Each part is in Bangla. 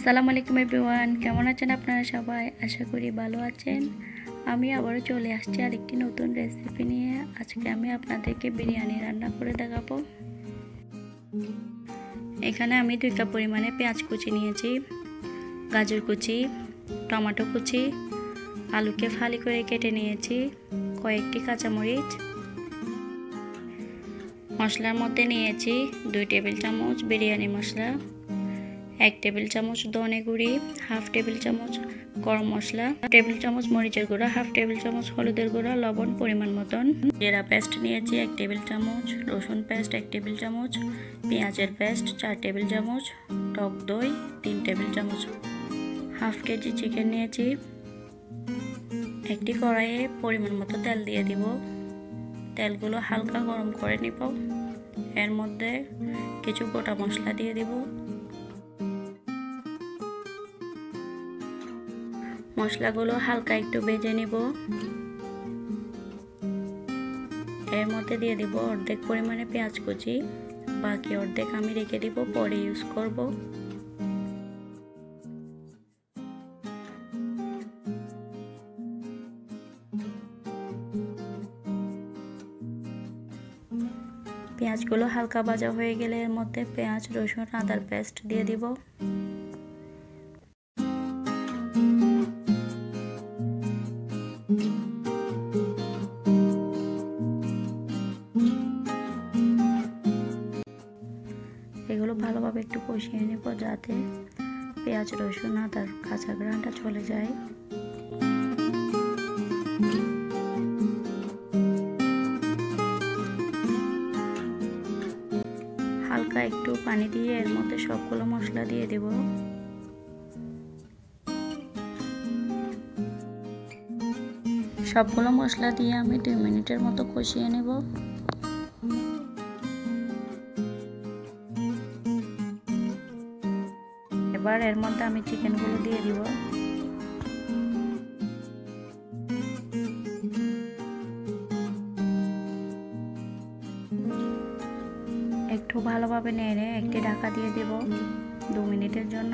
আসসালামু আলাইকুম এভরিওয়ান, কেমন আছেন আপনারা সবাই? আশা করি ভালো আছেন। আমি আবারও চলে আসছি আরেকটি নতুন রেসিপি নিয়ে। আজকে আমি আপনাদেরকে বিরিয়ানি রান্না করে দেখাবো। এখানে আমি দুই কাপ পরিমাণে পেঁয়াজ কুচি নিয়েছি, গাজর কুচি, টমেটো কুচি, আলুকে ফালি করে কেটে নিয়েছি, কয়েকটি কাঁচামরিচ। মশলার মধ্যে নিয়েছি দুই টেবিল চামচ বিরিয়ানি মশলা। এক টেবিল চামচ ধনে গুঁড়ি, হাফ টেবিল চামচ গরম মশলা টেবিল চামচ মরিচের গুঁড়া, হাফ টেবিল চামচ হলুদের গুঁড়া, লবণ পরিমাণ মতন। জিরা পেস্ট নিয়েছি এক টেবিল চামচ, রসুন পেস্ট এক টেবিল চামচ, পেঁয়াজের পেস্ট চার টেবিল চামচ, টক দই তিন টেবিল চামচ, হাফ কেজি চিকেন নিয়েছি। একটি কড়াইয়ে পরিমাণ মতো তেল দিয়ে দিব। তেলগুলো হালকা গরম করে নিব। এর মধ্যে কিছু গোটা মশলা দিয়ে দিব। মশলাগুলো হালকা একটু ভেজে নিব। এর মধ্যে দিয়ে দিব অর্ধেক পরিমাণে পেঁয়াজ কুচি। বাকি অর্ধেক আমি রেখে দিব, পরে ইউজ করব। পেঁয়াজগুলো হালকা ভাজা হয়ে গেলে এর মধ্যে পেঁয়াজ, রসুন, আদার পেস্ট দিয়ে দিব। কষিয়ে নেব যাতে পেঁয়াজ, রসুন আদার কাঁচা গ্রানটা চলে যায়। হালকা একটু পানি দিয়ে এর মধ্যে সবগুলো মশলা দিয়ে দেব। সবগুলো মশলা দিয়ে আমি দুই মিনিটের মতো কষিয়ে নেব। এর মধ্যে আমি চিকেনগুলো দিয়ে দিব। একটু ভালোভাবে নেড়ে একটি ঢাকা দিয়ে দেব দু মিনিটের জন্য।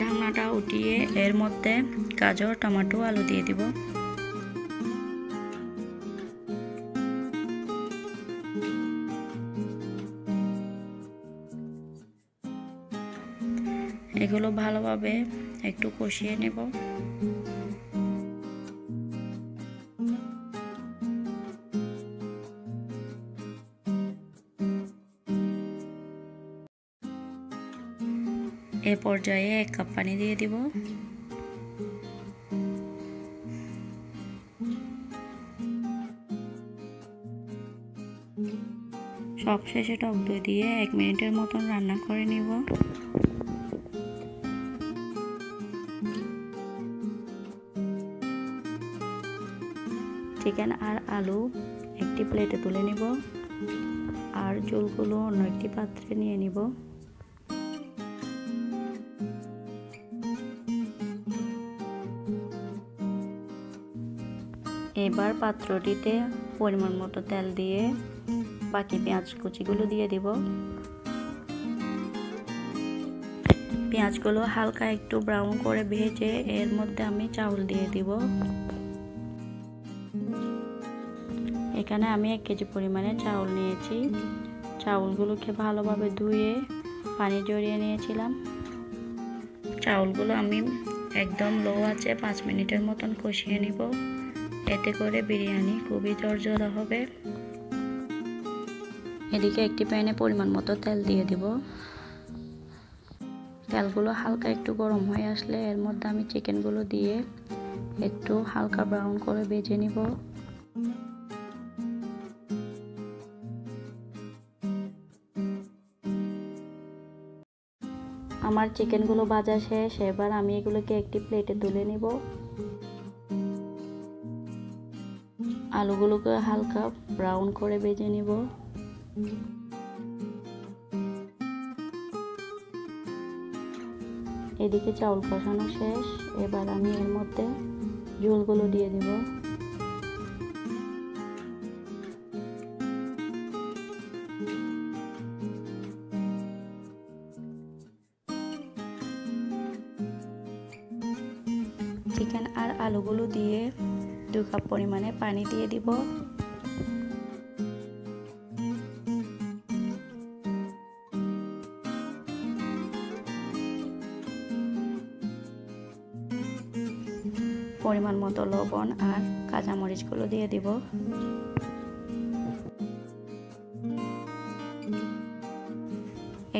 ঢাকনাটা উঠিয়ে এর মধ্যে গাজর, টমেটো, আলু দিয়ে দিব। এগুলো ভালোভাবে একটু কষিয়ে নেব। এ পর্যায়ে এক কাপ পানি দিয়ে দিব। সবশেষে টক দই দিয়ে এক মিনিটের মতন রান্না করে নিব। চিকেন আর আলু একটি প্লেটে তুলে নিব আর চুলগুলো অন্য একটি পাত্রে নিয়ে নিব। এবার পাত্রটিতে পরিমাণ মতো তেল দিয়ে বাকি পেঁয়াজ কুচিগুলো দিয়ে দিব। পেঁয়াজগুলো হালকা একটু ব্রাউন করে ভেজে এর মধ্যে আমি চাউল দিয়ে দিব। এখানে আমি এক কেজি পরিমাণে চাউল নিয়েছি। চাউলগুলোকে ভালোভাবে ধুয়ে পানি জড়িয়ে নিয়েছিলাম। চাউলগুলো আমি একদম লো আছে পাঁচ মিনিটের মতন কষিয়ে নিব। এতে করে বিরিয়ানি খুবই জর্জরা হবে। এদিকে একটি প্যানে পরিমাণ মতো তেল দিয়ে দিব। তেলগুলো হালকা একটু গরম হয়ে আসলে এর মধ্যে আমি চিকেনগুলো দিয়ে একটু হালকা ব্রাউন করে ভেজে নিব। আমার চিকেনগুলো ভাজা শেষ, এবার আমি এগুলোকে একটি প্লেটে তুলে নিব। আলুগুলোকে হালকা ব্রাউন করে ভেজে নিব। এদিকে চাউল কষানো শেষ, এবার আমি এর মধ্যে ঝোলগুলো দিয়ে দিব। চিকেন আর আলুগুলো দিয়ে দু কাপ পরিমাণে পানি দিয়ে দিব। পরিমাণ মতো লবণ আর কাঁচামরিচগুলো দিয়ে দিব।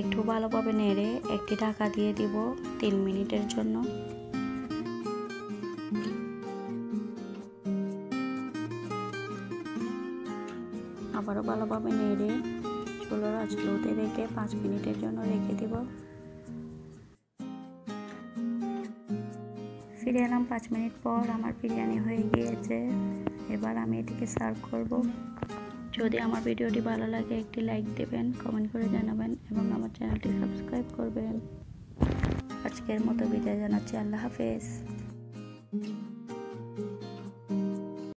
একটু ভালোভাবে নেড়ে একটি ঢাকা দিয়ে দিব তিন মিনিটের জন্য। আবারও ভালোভাবে নেড়ে চুলোর আঁচ লোতে রেখে পাঁচ মিনিটের জন্য রেখে দিব। ফিরে এলাম পাঁচ মিনিট পর, আমার বিরিয়ানি হয়ে গিয়েছে। এবার আমি এটিকে সার্ভ করব। যদি আমার ভিডিওটি ভালো লাগে, একটি লাইক দেবেন কমেন্ট করে জানাবেন এবং আমার চ্যানেলটি সাবস্ক্রাইব করবেন। আজকের মতো বিদায় জানাচ্ছি, আল্লাহ হাফেজ।